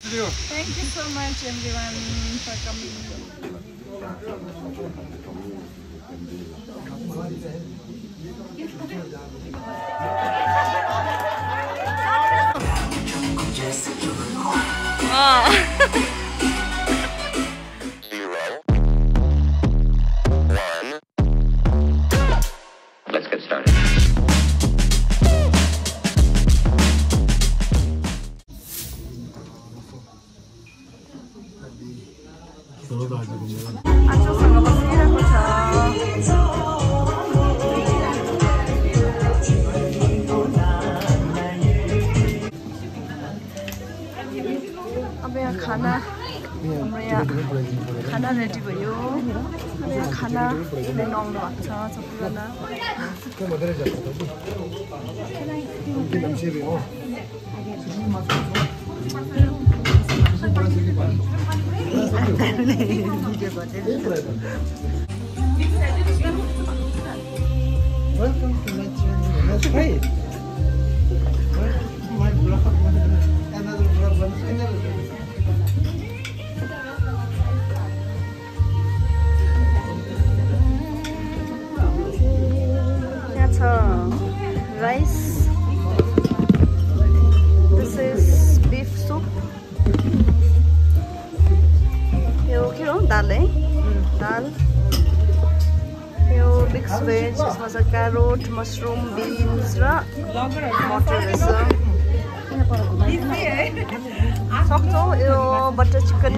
Thank you so much everyone for coming. Zero. भएको छ सबैजना Welcome to my channel. That's to my vlog. Another vlog on channel. दाल है। दाल। यो mix veg यसमा छ carrot mushroom beans र मटर रहेछ। सक्छौ यो बटर चिकन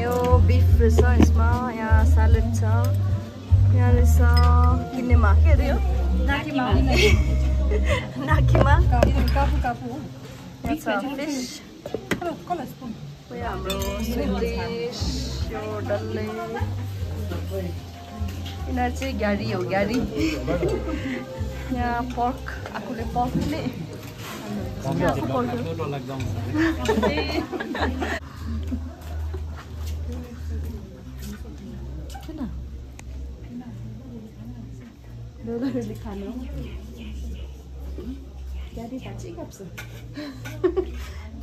यो बिफ रहेछ यसमा यहाँ स्यालेड छ। यहाँ रहेछ किनेमा। के अरे यो? नाकीमा। यहाँ छ फिस यो हाम्रो सुन्देश यो डल्ले यिनीहरू चाहिँ ग्यारी हो ग्यारी यहाँ पर्क आफूले पर्कले किन बेहुलाहरूले खानु ग्यारी थाची काप्छ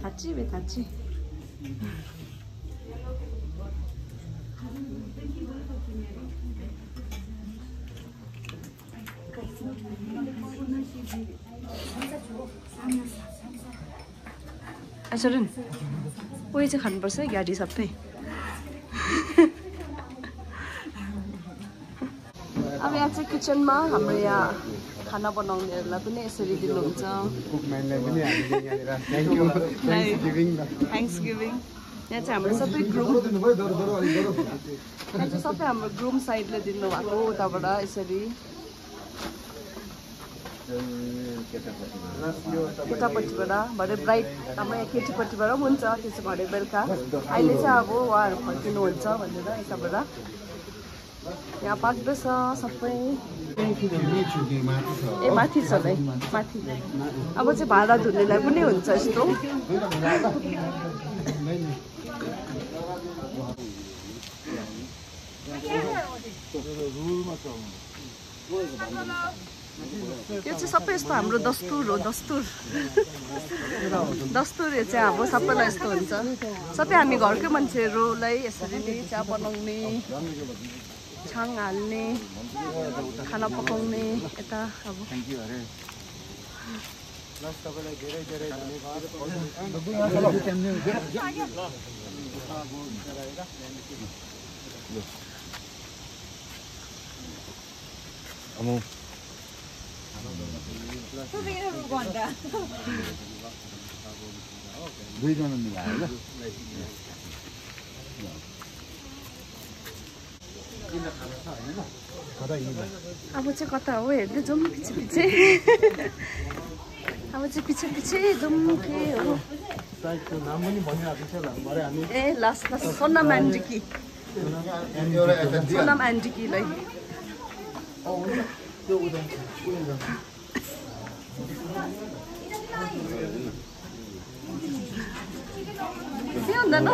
थाची बे थाची आइसरन उयो चाहिँ खानुपर्छ है गाडी सबै अब यहाँ चाहिँ किचनमा हाम्रो यहाँ खाना बनाउनेहरूलाई पनि यसरी दिनुहुन्छ। थ्याङ्क्स गिभिङ यहाँ चाहिँ हाम्रो सबै यहाँ चाहिँ सबै हाम्रो ग्रुम साइडले दिनुभएको उताबाट यसरी। केटापट्टिबाट भरे ब्राइड हाम्रो यहाँ केटीपट्टिबाट पनि हुन्छ त्यसो भरे बेलुका। अहिले चाहिँ अब उहाँहरू फर्किनुहुन्छ भनेर यताबाट। यहाँ पाक्दैछ सबै। ए माथि छ है माथि। अब चाहिँ भाँडा धुनेलाई पनि हुन्छ यस्तो। यो चाहिँ सबै यस्तो हाम्रो दस्तुर हो दस्तुर। दस्तुर चाहिँ हाम्रो सबैलाई यस्तो हुन्छ। सबै हामी घरकै मान्छेहरूलाई यसरी नै चिया बनाउने। छाङ हाल्ने खाना पकाउने यता अब दुईजना मिलाएर ल अब चाहिँ कता हो? हेर्दै जाउँ पछि पछि। अब चाहिँ पछि पछि जाउँ के हो? ए लास्ट लास्ट सोनाम एन्ड्रिकी। सोनाम एन्ड्रिकीलाई। के हुँदैन?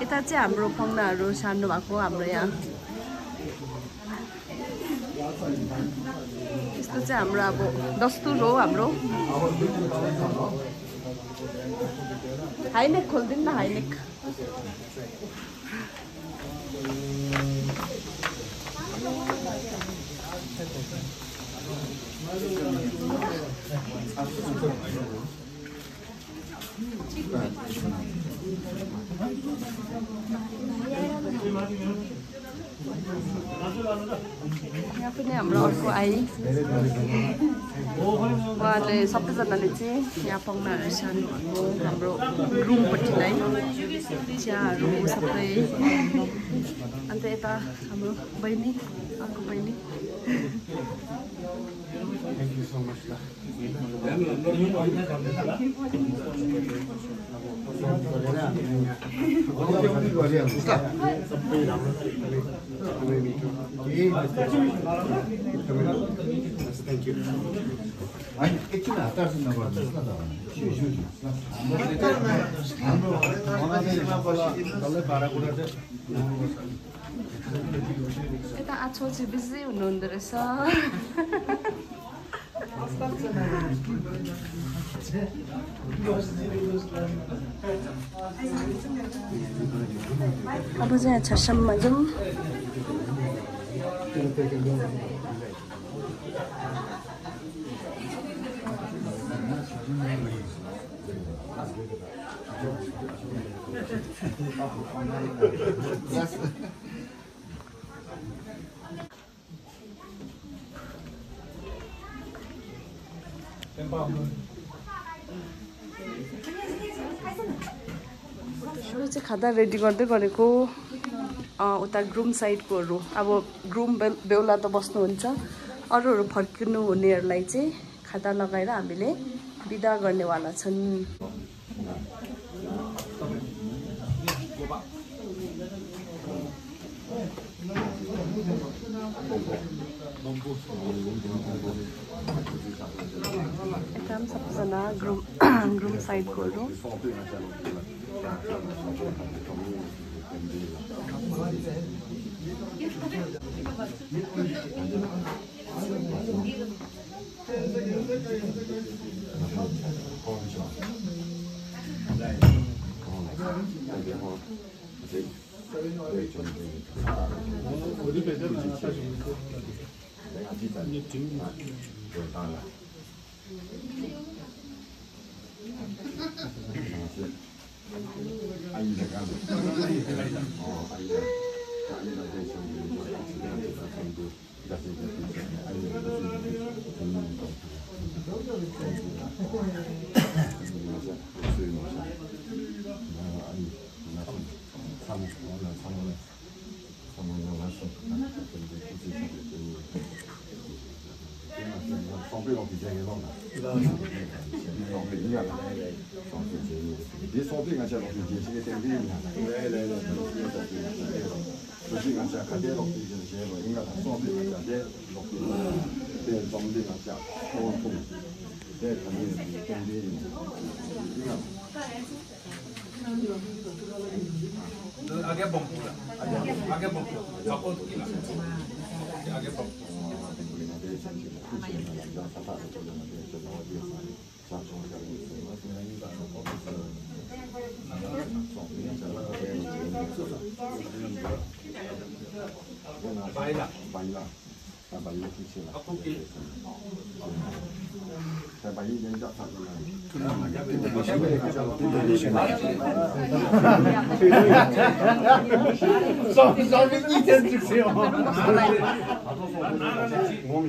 यता चाहिँ हाम्रो पाहुनाहरू सार्नु भएको हाम्रो यहाँ यस्तो चाहिँ हाम्रो अब दस्तुर हो हाम्रो हाइनेक खोलिदिनु न हाइनेक यहाँ पनि हाम्रो अर्को आई उहाँले सबैजनाले चाहिँ यहाँ पाहुनाहरू सानो हाम्रो रुमपट्टिलाई चियाहरू सबै अन्त यता हाम्रो बहिनी अर्को बहिनी होइन एकछिन हतार नगर्नुहोस् न तपाईँ हाम्रो डल्लै भाँडाकुँडा चाहिँ यता आछो चाहिँ बिजी हुनुहुँदो रहेछ। अब चाहिँ यहाँ छसममा जाउँ यो चाहिँ खाँदा रेडी गर्दै गरेको उता ग्रुम साइडकोहरू अब ग्रुम बेल बेहुला त बस्नुहुन्छ। अरूहरू फर्किनु हुनेहरूलाई चाहिँ खाता लगाएर हामीले बिदा गर्नेवाला छन्। Etam sab sana groom groom side korlo. Thank you. agitan. Bertala. Ainda kami. Oh, ainda. Kami dah besok di rumah. Kita kita tunggu. Kita tunggu. Ainda kita tunggu. Tunggu. यता पनि सबैजना ग्रुम ग्रुम साइडकोहरू आगे bomb पूरा आगे 白了，白了，把白衣服脱了。जाको किला आगे bomb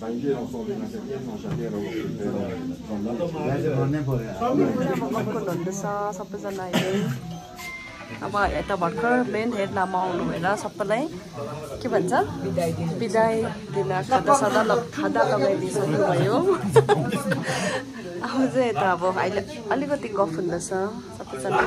बाइला आपको की भन्नै पर्यो भर्खर हुँदैछ सबैजना अहिले अब यता भर्खर मेन हेड लामा आउनु भएर सबैलाई के भन्छ? बिदाई दिन खादा सादा ल खादा लगाइदिइसक्नु भयो अब चाहिँ यता अब अहिले अलिकति गफ हुँदैछ सबैजना।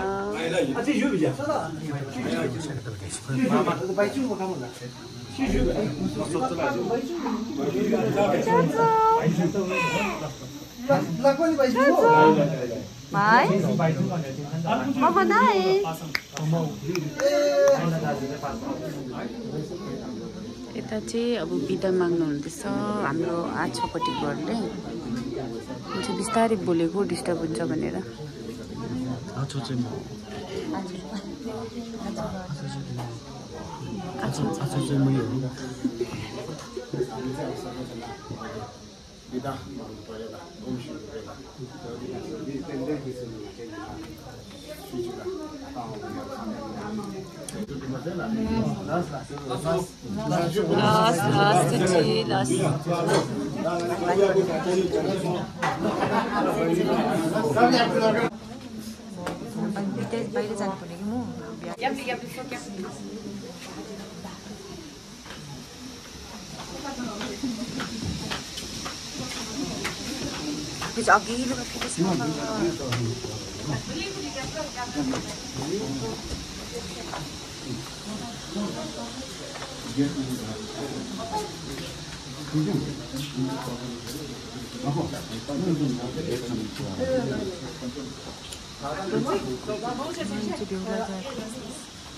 भाइ यता चाहिँ अब बिदा माग्नु हुँदैछ हाम्रो आछपट्टिकोहरूले म चाहिँ बिस्तारै बोलेको डिस्टर्ब हुन्छ भनेर। आछो चाहिँ म आछो आछो चाहिँ मै हो लस लस चाहिँ लस बाहिर जानु पर्ने कि म 그래서 아기 이름을 보고 싶어서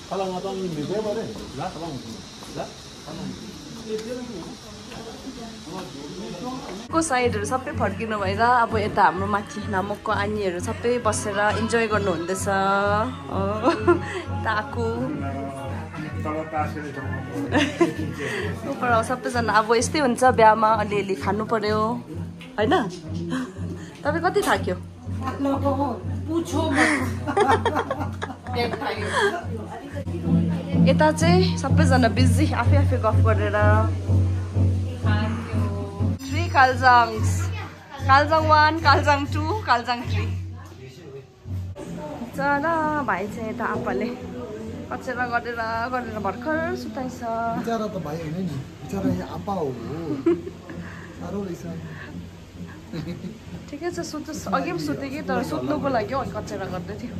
사랑하다는 내 말에 나. 사랑하고 나 사랑하고 को साइडहरू सबै फर्किनु भएर अब यता हाम्रो माथि नामकको आनीहरू सबै बसेर इन्जोय गर्नुहुँदैछ आएको पर सबैजना। अब यस्तै हुन्छ बिहामा अलिअलि खानु पर्यो। होइन? तपाईँ कति थाक्यो? यता चाहिँ सबैजना बिजी आफै आफै गफ गरेर। कालजाङ्स Kalzang one Kalzang two Kalzang three चला भाइ चाहिँ यता आप्पाले कचेरा गरेर गरेर भर्खर सुताइछ। बिचरा त भाइ होइन नि बिचरा यहाँ आप्पा हो। साह्रो रहेछ। ठिकै छ सुत अघि पनि सुतेँ कि तर सुत्नुको लागि हौ कचेरा गर्दै थियो।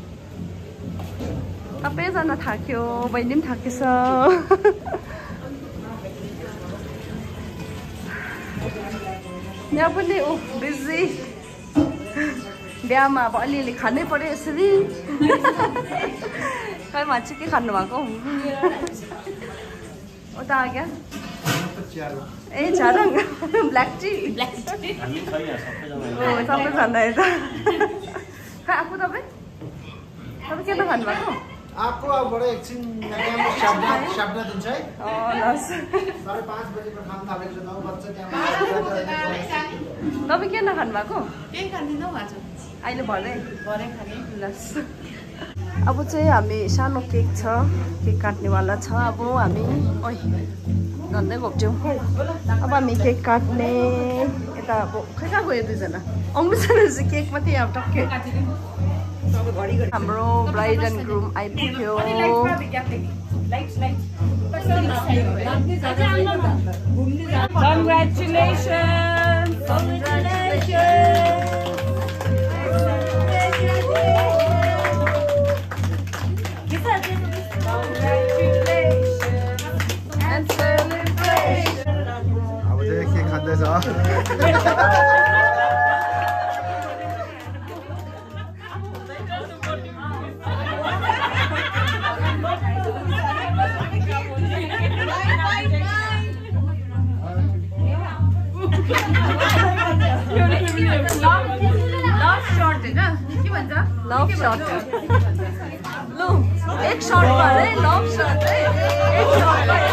सबैजना थाक्यो बहिनी पनि थाकेछ। यहाँ पनि ऊ बिजी बिहामा अब अलिअलि खानै पर्यो यसरी खै मान्छे के खानु भएको हौ उता आग्या ए झारङ ब्ल्याक टी ब्ल्याक टी ओ सबैजना यता खै आफू तपाईँ तपाईँ के त खानुभएको आएको अबबाट एकछिन स्याब्दा स्याब्दा दिन्छ है। साढे पाँच बजीको खाना थालेको छ नौ बज्छ त्यहाँ तपाईँ के नखानु भएको केही खाँदिनँ आज? अहिले भरे। भरे खाने। लस अब चाहिँ हामी सानो केक छ केक काट्नेवाला छ। अब हामी ओइ झन्डै घोप्ट्यौँ अब हामी केक काट्ने। यता अब खै कहाँ गयो दुईजना? आउनु छ केक मात्रै अब टक्कै हाम्रो ब्राइड एन्ड ग्रुम आइपुग्यो And celebration. अब चाहिँ के खाँदैछ लव शॉट लो एक शॉट पर है लव शॉट है एक शॉट पर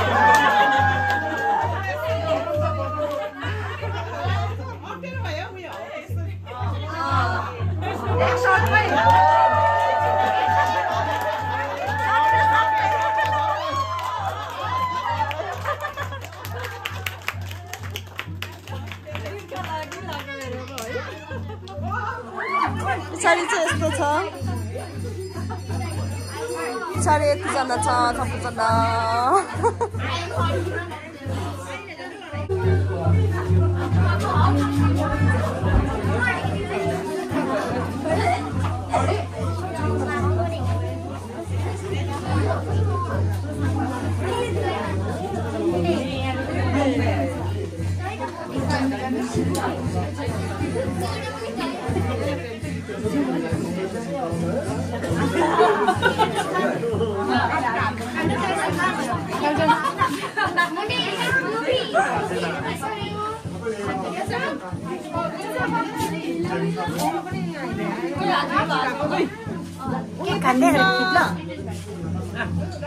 हाँ। एक शॉट पर 잘 있었어 저? 잘해 예쁘잖아 저다 보잖아. cái cắn đây là thịt lợn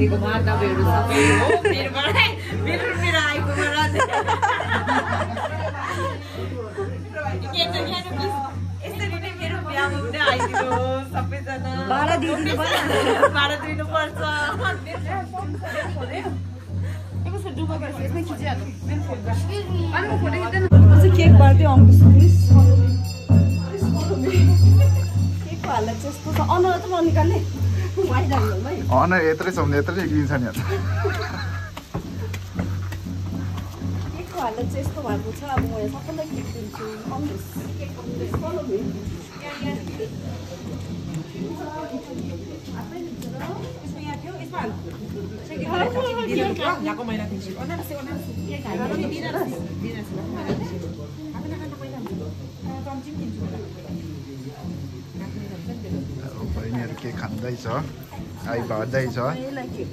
आइदिएको महादवहरू सबै हो मेरोबाट मेरो मेरो आएको यसरी नै मेरो बिहामा पनि आइदिनु हो सबैजना भाडा दिनु पर्यो भाडा दिनुपर्छ केक आउँदैछु प्लिज केकको हालत चाहिँ यस्तो छ अनुहार त ननिकाल्ने अन यत्रै छ भने यत्रै निक्लिन्छ नि अन्त बहिनीहरू के खाँदैछ? आई भर्दैछ। यसलाई केक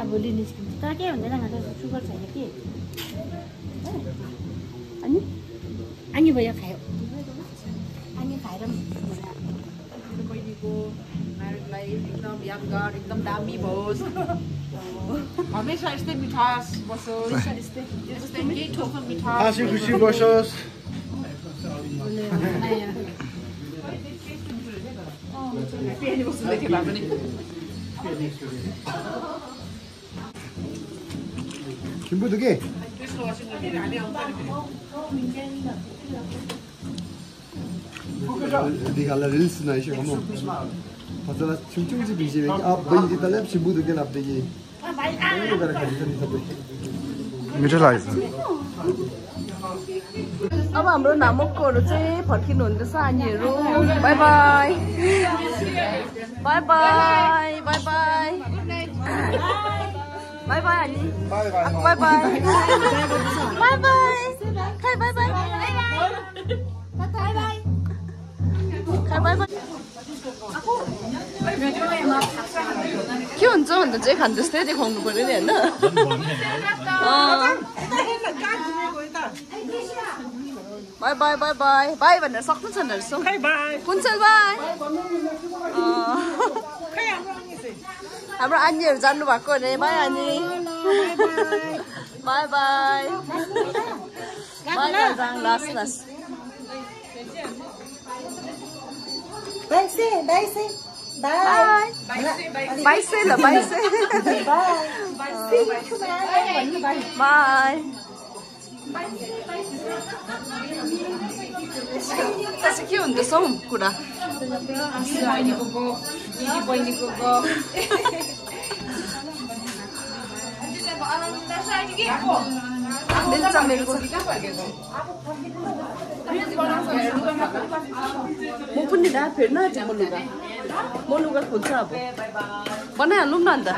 अब भोलि निस्किन्छ तर केही हुँदैन सुगर छैन कि अनि? अनि भयो खायो। अनि खाएर बहिनीको म्यारिडलाई एकदम यादगार एकदम दामी होस् हमेसा यस्तै मिठास बसोस्। यस्तै केही ठोको मिठास। खुसी बसोस्। पेनी बस्दै थियो भए पनि किम्बु दुखे आप शिबु कर खड़ी खड़ी सब. मिठो लागेछ अब हाम्रो नामककोहरू चाहिँ फर्किनु हुँदैछ आनीहरू bye bye bye bye bye bye bye bye आनी bye bye bye bye bye bye bye के हुन्छ भन्दा चाहिँ खान जस्तै देखाउनु पऱ्यो नि होइन bye bye bye bye bye भनेर सक्नु छ रहेछ कुन्चल बाई हाम्रो आनीहरू जानु भएको अरे बाई आनी bye bye bye bye Bye say, bye say. Bye. Bye Bye. bye Bye. Bye Bye. lah, bye Bye. Bye. Bye Bye. Bye. Bye. Kasi के हुँदैछ हौ कुरा बहिनीको गो दिदी बहिनीको गो आनन्द म पनि फेर्न आँटेको लुगा म लुगा खोज्छ अब बनाइहालौँ न अन्त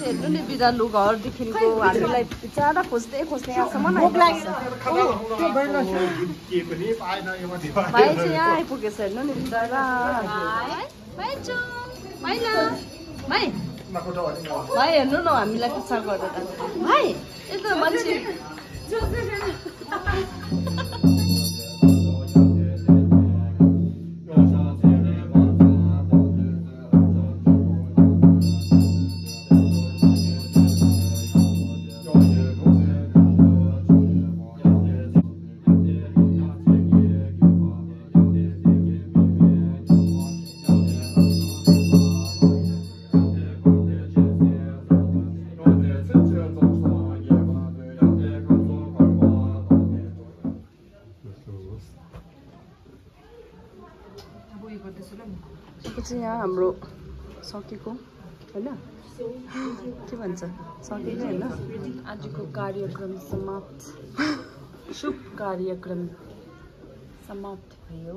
हेर्नु नि बिरालो घरदेखिको हामीलाई बिचरा खोज्दै खोज्दै भाइ चाहिँ यहाँ आइपुगेछ हेर्नु नि भाइ हेर्नु न हामीलाई पिछा गरेर भाइ यता मान्छे यहाँ हाम्रो सकेको होइन? के भन्छ? सकेको होइन? आजको कार्यक्रम समाप्त। शुभ कार्यक्रम समाप्त भयो।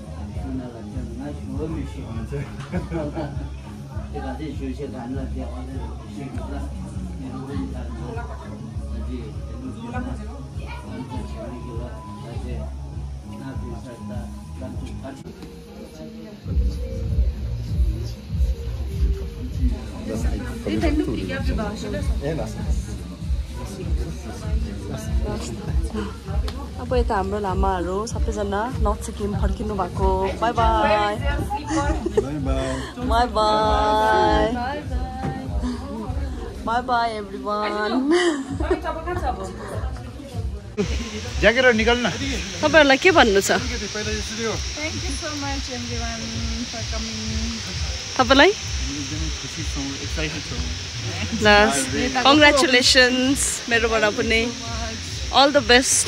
我没去过这。这个在学校谈了，电话那个辛苦了，你都没谈过，那就我们在城里有了，那些那比赛的赞助，他就。你在努力点，对吧？哎，那是。那是。अब यता हाम्रो लामाहरू सबैजना नर्थ सिक्किम फर्किनु भएको। Bye bye bye bye bye bye everyone तपाईँहरूलाई के भन्नु छ? तपाईँलाई? कङ्ग्रेचुलेसन्स मेरोबाट पनि। अल द बेस्ट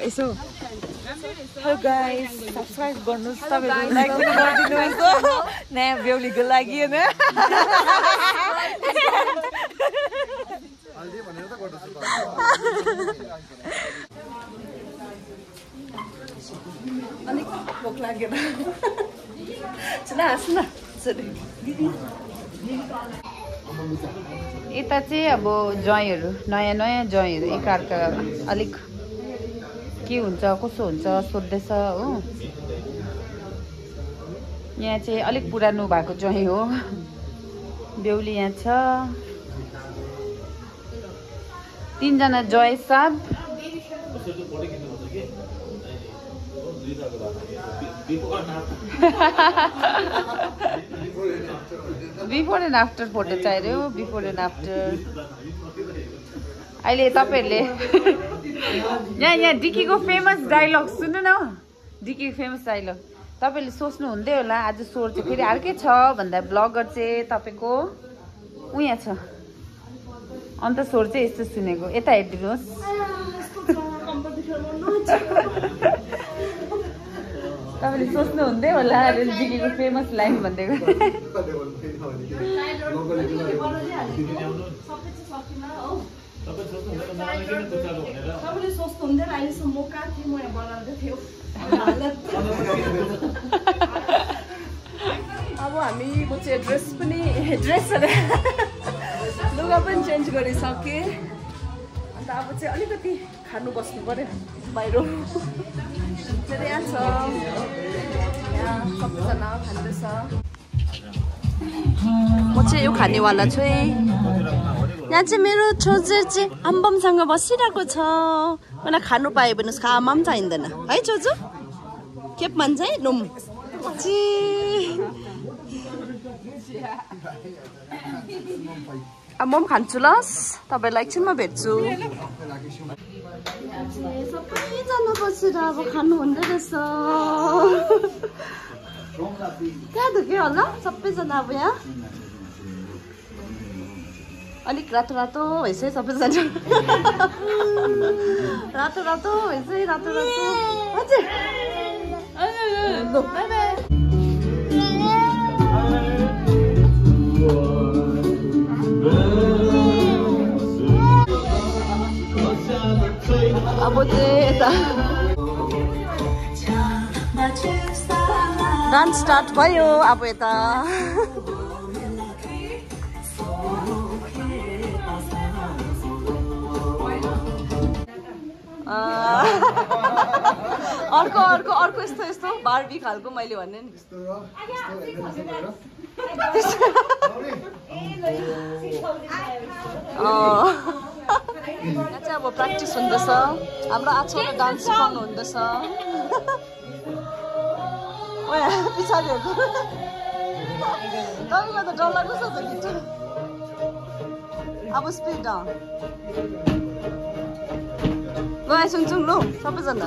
यसो गाइस सब्सक्राइब गर्नुहोस् तपाईँहरू लाइक पनि गरिदिनुहोस् नयाँ बेहुलीको लागि होइन। अलिक भोक। यता चाहिँ अब ज्वाइँहरू नयाँ नयाँ ज्वाइँहरू एकअर्का अलिक के हुन्छ कसो हुन्छ सोध्दैछ हो। यहाँ चाहिँ अलिक पुरानो भएको ज्वाइँ हो। बेहुली यहाँ छ। तिनजना ज्वाइँ साब बिफोर एन्ड आफ्टर फोटो चाहियो बिफोर एन्ड आफ्टर अहिले तपाईँहरूले यहाँ यहाँ डिकीको फेमस डायलग सुन्नु न। डिकीको फेमस डायलग तपाईँहरूले सोच्नु हुँदै होला आज स्वर चाहिँ फेरि अर्कै छ भन्दा ब्लगर चाहिँ तपाईँको उहाँ छ। अन्त स्वर चाहिँ यस्तो सुनेको। यता हेरिदिनुहोस्। तपाईँले सोच्नु हुँदै होला डिकीको फेमस लाइन हुन्थ्यो अहिलेसम्म अब हामी म चाहिँ ड्रेस पनि ड्रेस लुगा पनि चेन्ज गरिसकेँ अन्त अब चाहिँ अलिकति खानु बस्नु पऱ्यो बाहिर चाहिँ यहाँ छ यहाँ सबैजना खाँदैछ म चाहिँ यो खानेवाला छु है यहाँ चाहिँ मेरो छोजो चाहिँ आम्बमसँग बसिरहेको छ मलाई खानु पायो भने उसको आमा पनि चाहिँदैन है छोजो केप मान्छ है नुम ची पनि खान्छु लस तपाईँलाई 그래서 파이자나 버스라고 가면 온다 그랬어 그래도 그 올라? 섭비잖아 뭐야? 아니 라토라토 왜세 섭비잖아 라토라토 왜세 라토라토 맞지? 아니 아니 바이바이 अब चाहिँ यता डान्स स्टार्ट भयो अब यता। अर्को अर्को अर्को यस्तो यस्तो। बार्बी खालको मैले भने नि। यहाँ चाहिँ अब प्र्याक्टिस हुँदैछ। हाम्रो आछाले डान्स सिकाउनु हुँदैछ। पछाडिहरूको। त डर लाग्छ त अब स्पिड ल सुन्छौँ लु सबैजना।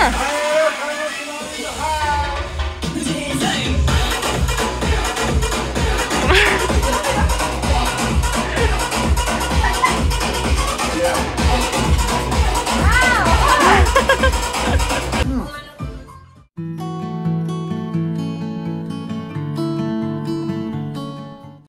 न